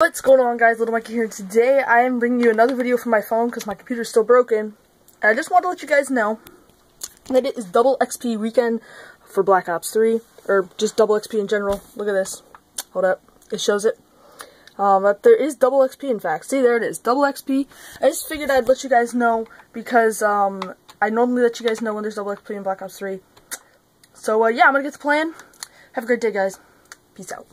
What's going on guys, Little Mikey here, today I am bringing you another video from my phone because my computer is still broken. And I just want to let you guys know that it is double XP weekend for Black Ops 3, or just double XP in general. Look at this. Hold up. It shows it. Um, but there is double XP in fact. See, there it is. Double XP. I just figured I'd let you guys know because um, I normally let you guys know when there's double XP in Black Ops 3. So uh, yeah, I'm going to get to playing. Have a great day guys. Peace out.